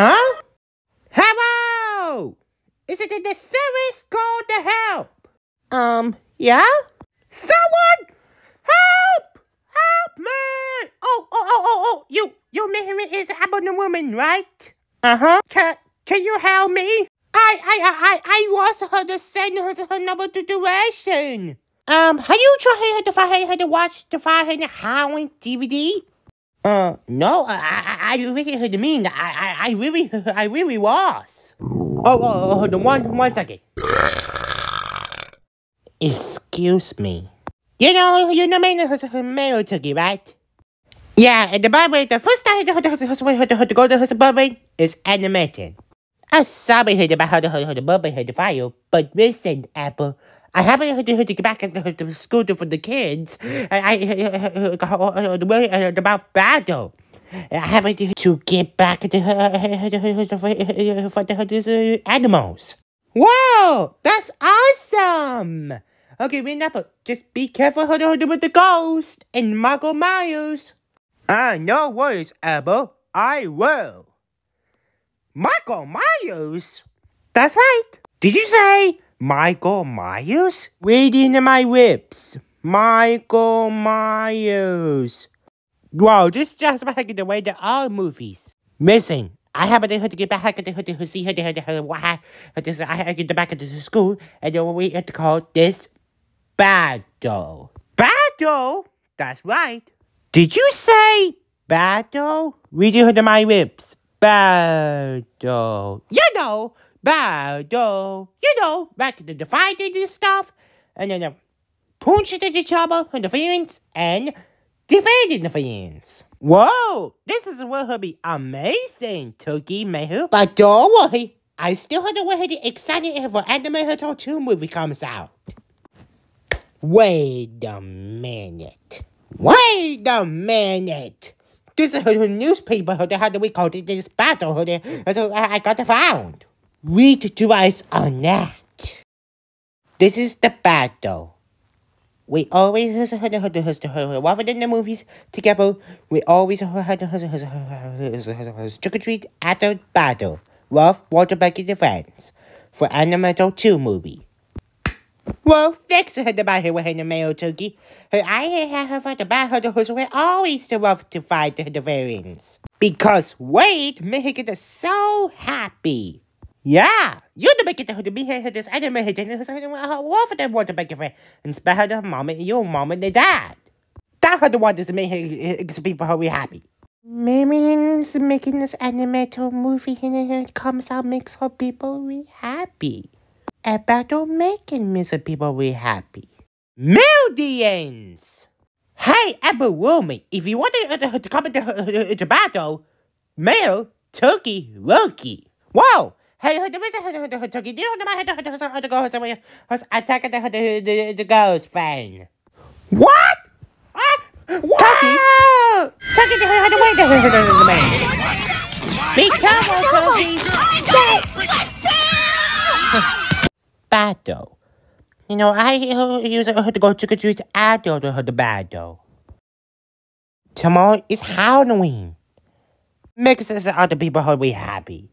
Huh? Hello! Is it in the service called to help? Um, yeah? Someone! Help! Help me! Oh, oh, oh, oh, oh, you, you Mary is abandoned woman, right? Uh-huh. Can, can you help me? I, I, I, I was her to send her to her number to direction. Um, have you tried to find her to watch the find her Halloween DVD? Uh, no, I, I, I really had mean. I, I, I really, I really was. Oh, oh, oh, the one, one second. Excuse me. You know, you know, man, her, her mail turkey, right? Yeah, and the Bible, the first time her, her, her, to her birthday is animated. I'm sorry about how the, birthday had the file, but listen, Apple. I haven't heard to get back to the school for the kids. I, I about battle. I haven't to get back to for the animals. Wow, that's awesome! Okay, remember, just be careful with the ghost and Michael Myers. Ah, no worries, Abel. I will. Michael Myers? That's right. Did you say Michael Myers? In my ribs. Michael Myers. Wow, this is just like the way the all movies. Missing. I haven't to get back to, to see her to, to, to, I had to get back to the school and then we had to call this battle. Battle? That's right. Did you say battle? Reading her my ribs. Battle. You know, battle. You know, back to the fighting and stuff. And then uh, punch at each other and the fans and defending the fans. Whoa, this is what will be amazing, Turkey Mehu. But don't worry, I still have to wait excited for Anime Hotel 2 movie comes out. Wait a minute. Wait a minute. This is a newspaper. How do we call it? This battle. So I got found. Read to us on that. This is the battle. We always rather than the movies together. We always trick or treat at the battle. Back in the fans for Animator 2 movie. Well, fix her the by her with her male turkey. Her I have her for the bad her who's we always the rough to fight the variants. Because Wade make it so happy. Yeah, you're the make it to be here this item here and what for them want to make it and spare the mom and your mom and the dad. That her the one that's make people how we happy. Minions making this animated movie and it comes out makes her people really happy. A battle making makes people really happy. Millions! Hey, Apple Woman, if you want to, uh, to come into uh, uh, the battle, mail, turkey, rookie. Wow! Hey, turkey, do you know my to go somewhere? Attack the, the, the ghost fan. What? Ah, what? Turkey? Turkey, how to wait the man. Be careful, turkey. Battle. You know, I use it to go to the adult to the battle. Tomorrow is Halloween. Makes us other people be happy.